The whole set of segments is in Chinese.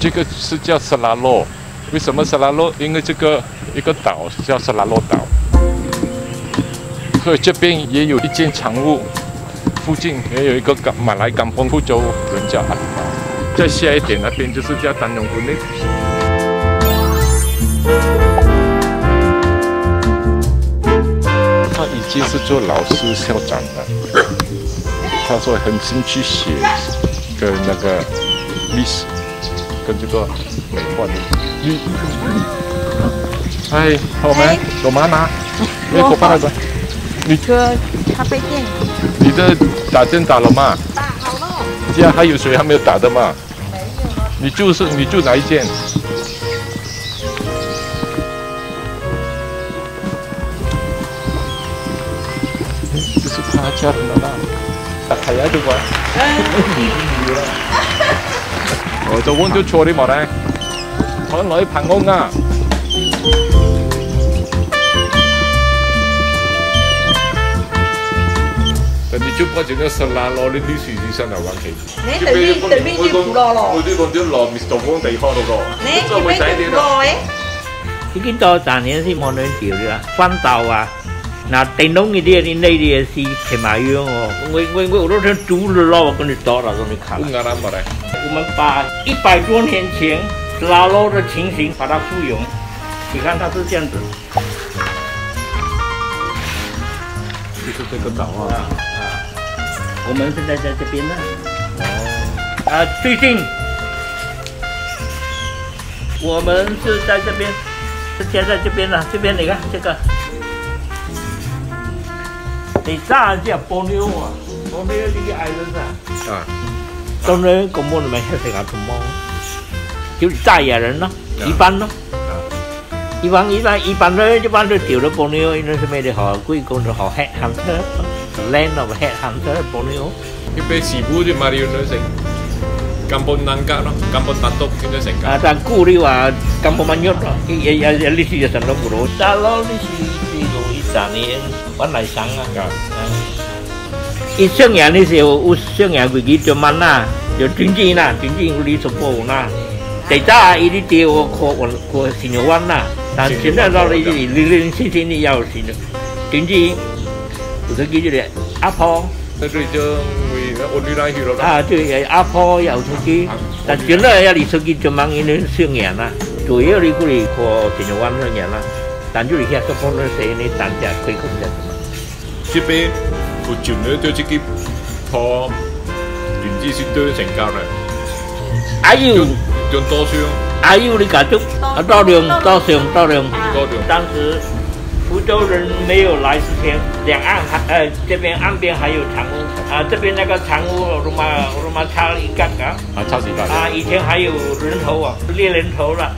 这个是叫沙拉洛，为什么沙拉洛？因为这个一个岛叫沙拉洛岛，所以这边也有一间长屋，附近也有一个马马来港邦务州人家，在下一点那边就是叫丹绒谷内。他已经是做老师校长了，他说很兴趣写跟那个历史。这个美怪的，哎，好嘛，到哪里？你的咖啡店，你的打针打了吗？打了。家还有谁还没有打的吗？没有你就是你就哪一件？这是哪家的那，打牌呀，对吧？哎。rồi tôi muốn chút chua đi mà đây thôi lỗi thằng ông à Tadi jumpa juga selalu di sisi sana wakil. Nih, tapi tapi dia pulau loh. Tôi đi còn đi lò Mr. Wong địa phương đó. Nih, tôi mới thấy đi đó. Cái kiến tôi tàn nhiên thì mọi người hiểu được. Quan tàu à, 那最浓郁的那点的事，太麻油哦！我我我，我都想煮了咯，我跟你讲了，让你看。我们把一百多年前老楼的情形把它复原，你看它是这样子，就是这个岛啊！啊，我们现在在这边呢。哦。啊，最近我们是在这边，是建在这边了。这边你看这个。thì ra chỉ là Borneo à Borneo đi cái island à à trong đấy có mua được mấy cái cả thùng mong kiểu trai nhà 人呢一般呢一般一般一般人一般都丢了 Borneo 因为是没得好贵公司好 head hunter land of head hunter Borneo 你被西部的 Mario 那些 Kampung Nangka no, Kampung Tatok kita sengka. Ada kuri wa Kampung Manyot no, iya iya iya lisi ya sendok bro. Kalau lisi sản thì vẫn lại sáng à. Rồi. Ít sáng nhà này sẽ u sáng nhà quý vị cho mặn na, cho chính trị na, chính trị lý số bộ na. Tại ta ít đi tiêu của của sinh hoạt văn na, 但现在到了一里零零星星的要死的，chính trị của tôi kia đấy, áp phong. Tôi chơi chơi online hiểu rồi. À, chơi áp phong giàu tôi kia, nhưng hiện tại là đi tôi cho mang cái nên siêu nhẹ na, chủ yếu là cái gì của sinh hoạt văn là nhẹ na. 但就这些，都不能说你涨价亏空了什么。这边福州人就这个房，简直是都成交了。哎呦，就多少？哎呦，你敢做？啊，多少？多少？多少？多少？当时福州人没有来之前，两岸还……呃这边岸边还有长屋啊，这边那个长屋，他妈，他妈差一干戈啊，超级大啊！以前还有人头啊，猎人头了，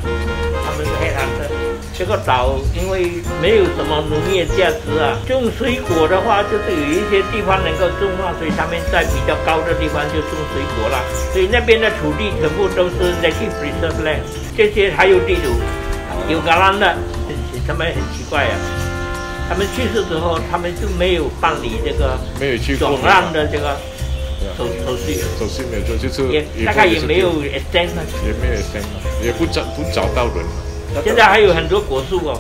他们是黑糖的。这个岛因为没有什么农业价值啊，种水果的话，就是有一些地方能够种嘛，所以他们在比较高的地方就种水果了。所以那边的土地全部都是 native reserve land。这些还有地主，有橄榄的，他们很奇怪啊。他们去世之后，他们就没有办理这个没有去转让的这个手手续。手续没有做，就是也大概也没有 extend。也没有 extend，也不找不找到人。现在还有很多果树哦，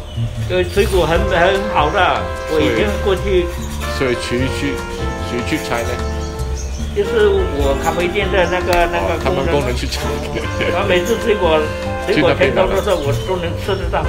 呃，水果很很好的，我已经过去。谁去去谁去采呢？就是我咖啡店的那个那个工，他们都能去采。后每次水果 水果全的时候，我都能吃得到。